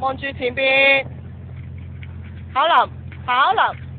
望住前边，考林，考林。